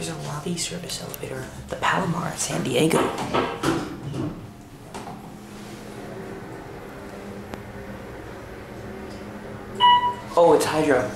There's a lobby service elevator at the Palomar, at San Diego. Oh, it's Hydra.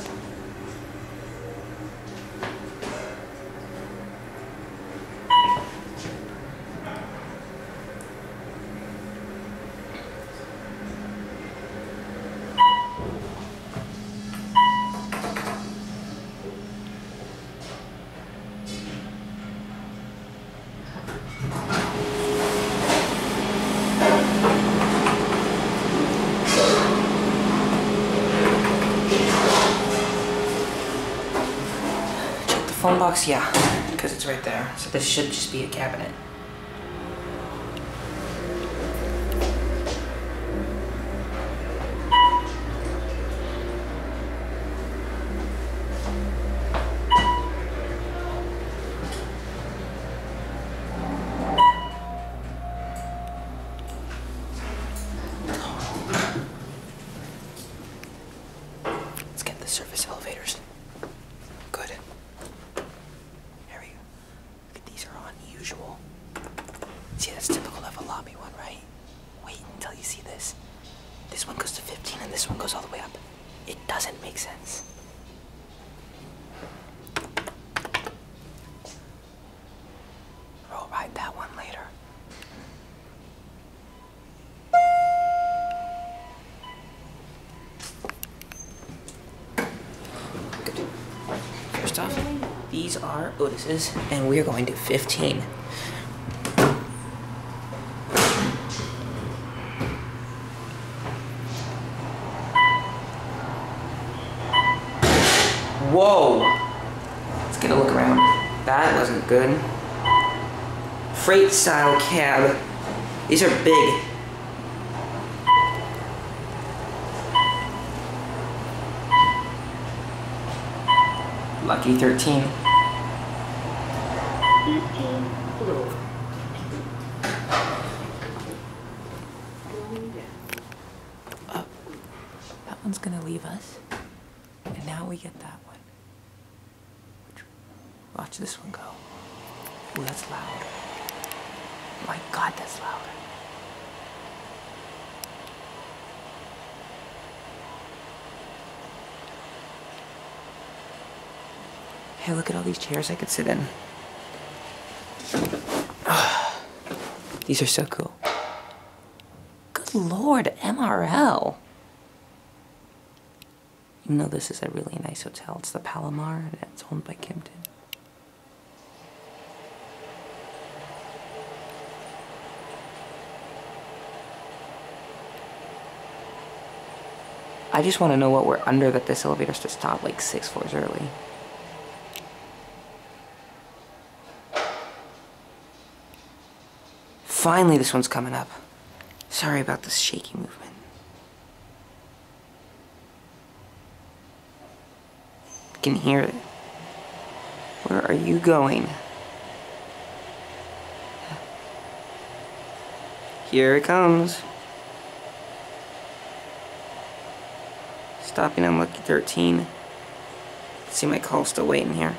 Phone box, yeah, because it's right there. So this should just be a cabinet. This. This one goes to 15 and this one goes all the way up. It doesn't make sense. We'll ride that one later. Good. First off, these are Otis's, and we're going to 15. Whoa! Let's get a look around. That wasn't good. Freight style cab. These are big. Lucky 13. 15 floor. That one's gonna leave us. And now we get that one. Watch this one go. Ooh, that's loud. My god, that's loud. Hey, look at all these chairs I could sit in. These are so cool. Good lord, MRL. Even though this is a really nice hotel, it's the Palomar and it's owned by Kimpton. I just want to know what we're under that this elevator's to stop like six floors early. Finally, this one's coming up. Sorry about this shaky movement. can hear it. Where are you going? Here it comes. Stopping on Lucky 13. See my call still waiting here.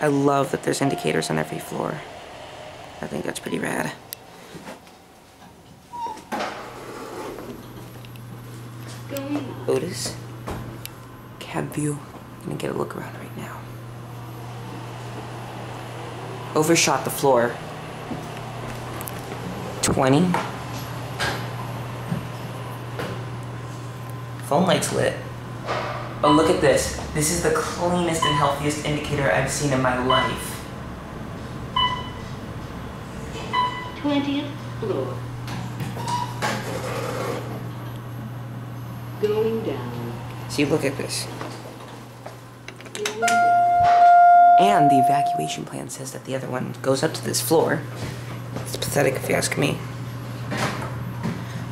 I love that there's indicators on every floor. I think that's pretty rad. Otis, cab view. Gonna get a look around right now. Overshot the floor. 20. Phone light's lit. But look at this. This is the cleanest and healthiest indicator I've seen in my life. 20th floor. Going down. See, look at this. And the evacuation plan says that the other one goes up to this floor. It's pathetic if you ask me.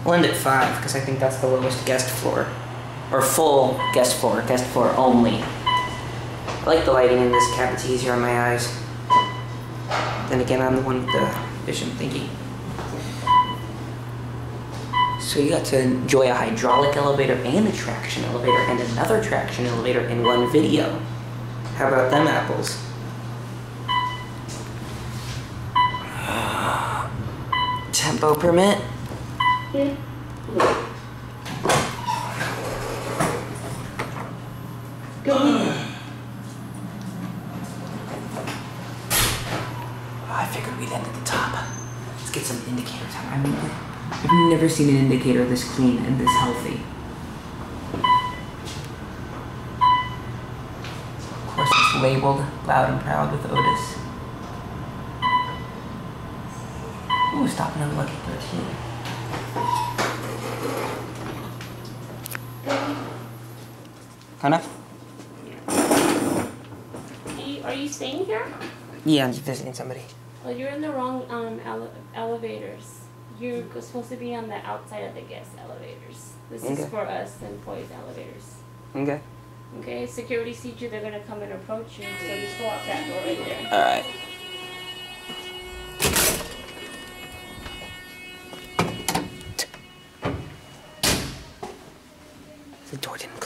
We'll end at five because I think that's the lowest guest floor. Or full guest floor, guest floor only. I like the lighting in this cab, it's easier on my eyes. Then again, I'm the one with the vision thingy. So you got to enjoy a hydraulic elevator and a traction elevator and another traction elevator in one video. How about them apples? Tempo permit? Fifth floor. Going up. Oh, I figured we'd end at the top. Let's get some indicators. I mean, I've never seen an indicator this clean and this healthy. Of course, it's labeled loud and proud with Otis. Ooh, stopping on Lucky 13. Kind of? Are you, staying here? Yeah, I'm just visiting somebody. Well, you're in the wrong um, ele- elevators. You're supposed to be on the outside of the guest elevators. This Okay. is for us employees elevators. Okay. Okay, security sees you, they're gonna come and approach you, so just go out that door right there. Alright. The door didn't